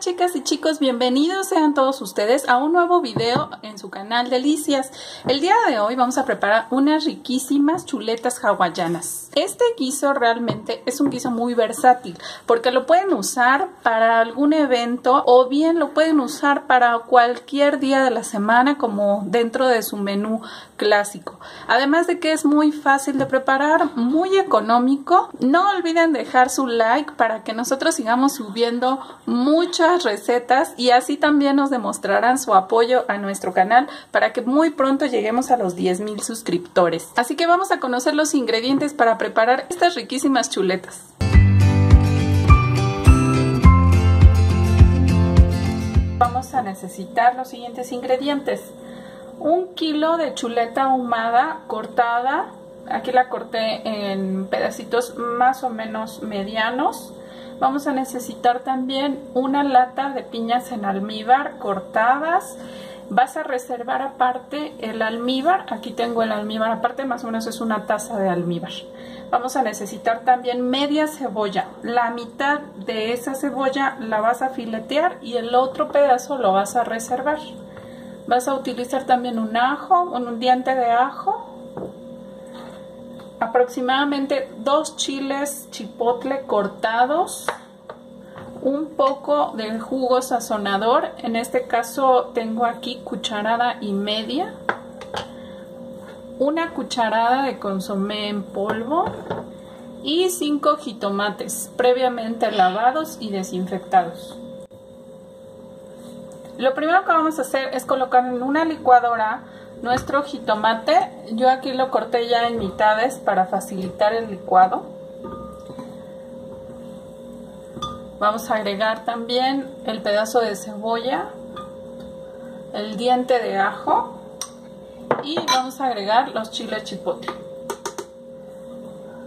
chicas y chicos, bienvenidos sean todos ustedes a un nuevo video en su canal Delicias. El día de hoy vamos a preparar unas riquísimas chuletas hawaianas. Este guiso realmente es un guiso muy versátil porque lo pueden usar para algún evento o bien lo pueden usar para cualquier día de la semana como dentro de su menú clásico. Además de que es muy fácil de preparar, muy económico. No olviden dejar su like para que nosotros sigamos subiendo muchas recetas y así también nos demostrarán su apoyo a nuestro canal para que muy pronto lleguemos a los 10.000 suscriptores. Así que vamos a conocer los ingredientes para preparar estas riquísimas chuletas. Vamos a necesitar los siguientes ingredientes. Un kilo de chuleta ahumada cortada, aquí la corté en pedacitos más o menos medianos Vamos a necesitar también una lata de piñas en almíbar cortadas. Vas a reservar aparte el almíbar. Aquí tengo el almíbar aparte, más o menos es una taza de almíbar. Vamos a necesitar también media cebolla. La mitad de esa cebolla la vas a filetear y el otro pedazo lo vas a reservar. Vas a utilizar también un ajo, un diente de ajo aproximadamente dos chiles chipotle cortados, un poco de jugo sazonador, en este caso tengo aquí cucharada y media, una cucharada de consomé en polvo y cinco jitomates previamente lavados y desinfectados. Lo primero que vamos a hacer es colocar en una licuadora nuestro jitomate, yo aquí lo corté ya en mitades para facilitar el licuado. Vamos a agregar también el pedazo de cebolla, el diente de ajo y vamos a agregar los chiles chipotle.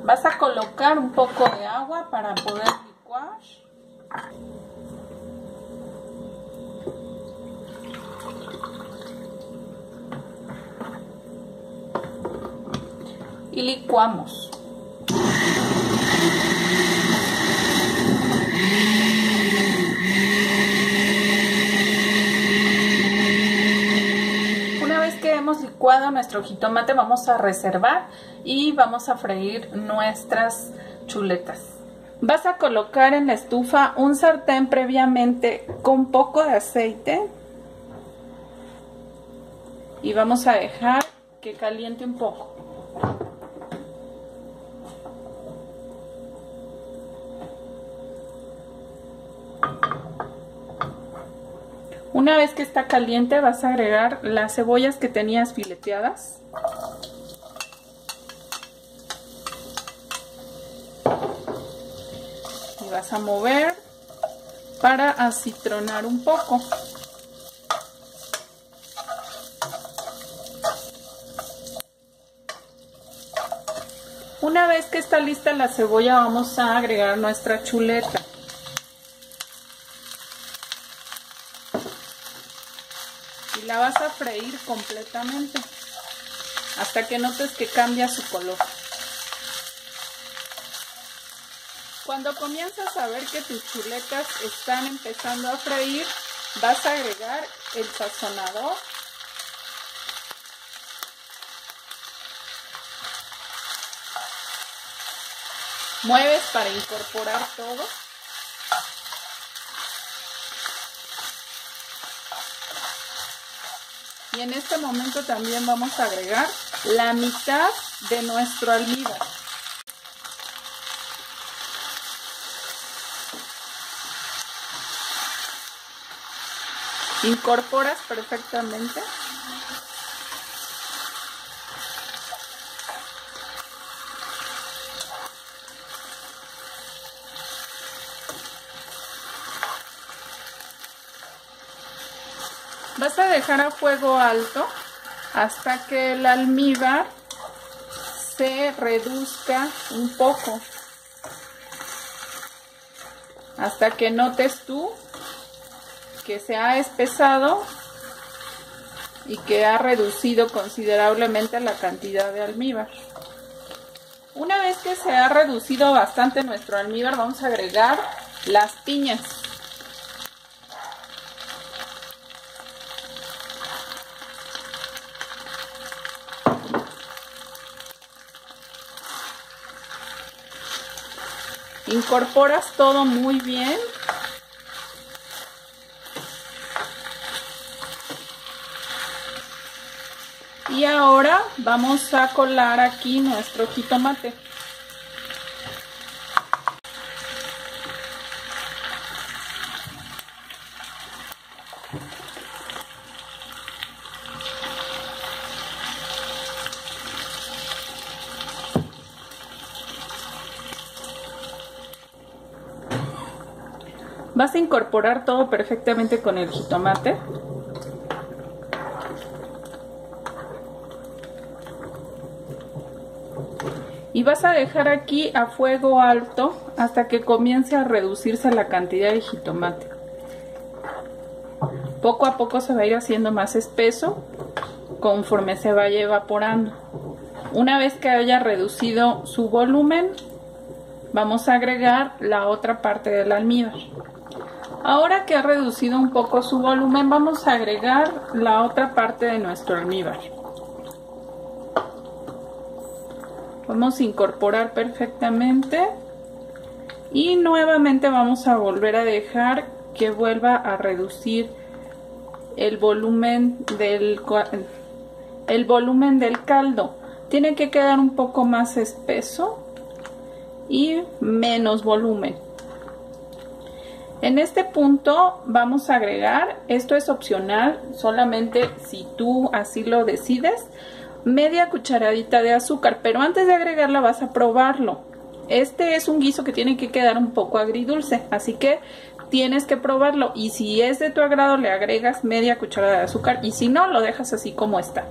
Vas a colocar un poco de agua para poder licuar. Y licuamos. Una vez que hemos licuado nuestro jitomate vamos a reservar y vamos a freír nuestras chuletas. Vas a colocar en la estufa un sartén previamente con poco de aceite y vamos a dejar que caliente un poco. Una vez que está caliente vas a agregar las cebollas que tenías fileteadas. Y vas a mover para acitronar un poco. Una vez que está lista la cebolla vamos a agregar nuestra chuleta. La vas a freír completamente hasta que notes que cambia su color. Cuando comienzas a ver que tus chuletas están empezando a freír, vas a agregar el sazonador Mueves para incorporar todo. Y en este momento también vamos a agregar la mitad de nuestro almíbar. Incorporas perfectamente. Dejar a fuego alto hasta que el almíbar se reduzca un poco. Hasta que notes tú que se ha espesado y que ha reducido considerablemente la cantidad de almíbar. Una vez que se ha reducido bastante nuestro almíbar, vamos a agregar las piñas. Incorporas todo muy bien. Y ahora vamos a colar aquí nuestro jitomate. Vas a incorporar todo perfectamente con el jitomate. Y vas a dejar aquí a fuego alto hasta que comience a reducirse la cantidad de jitomate. Poco a poco se va a ir haciendo más espeso conforme se vaya evaporando. Una vez que haya reducido su volumen, vamos a agregar la otra parte del almíbar. Ahora que ha reducido un poco su volumen, vamos a agregar la otra parte de nuestro almíbar. Vamos a incorporar perfectamente y nuevamente vamos a volver a dejar que vuelva a reducir el volumen del, el volumen del caldo. Tiene que quedar un poco más espeso y menos volumen. En este punto vamos a agregar, esto es opcional, solamente si tú así lo decides, media cucharadita de azúcar, pero antes de agregarla vas a probarlo. Este es un guiso que tiene que quedar un poco agridulce, así que tienes que probarlo y si es de tu agrado le agregas media cucharada de azúcar y si no lo dejas así como está.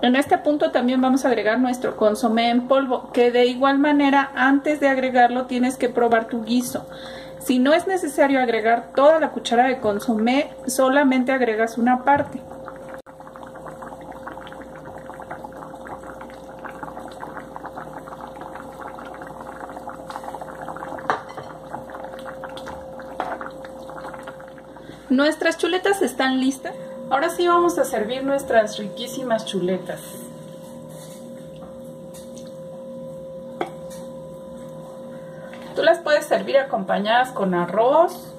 En este punto también vamos a agregar nuestro consomé en polvo, que de igual manera antes de agregarlo tienes que probar tu guiso. Si no es necesario agregar toda la cuchara de consomé, solamente agregas una parte. Nuestras chuletas están listas. Ahora sí vamos a servir nuestras riquísimas chuletas. Tú las puedes servir acompañadas con arroz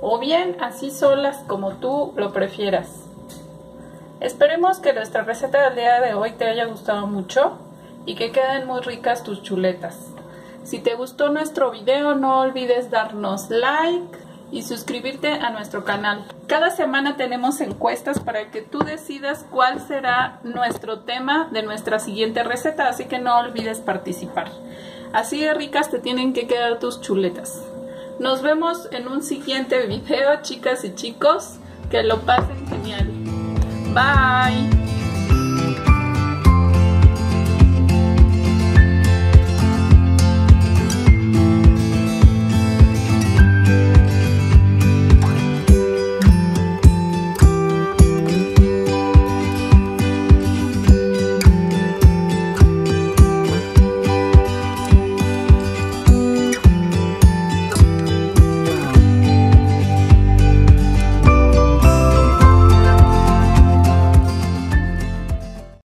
o bien así solas como tú lo prefieras. Esperemos que nuestra receta del día de hoy te haya gustado mucho y que queden muy ricas tus chuletas. Si te gustó nuestro video no olvides darnos like y suscribirte a nuestro canal. Cada semana tenemos encuestas para que tú decidas cuál será nuestro tema de nuestra siguiente receta, así que no olvides participar. Así de ricas te tienen que quedar tus chuletas. Nos vemos en un siguiente video, chicas y chicos. Que lo pasen genial. Bye.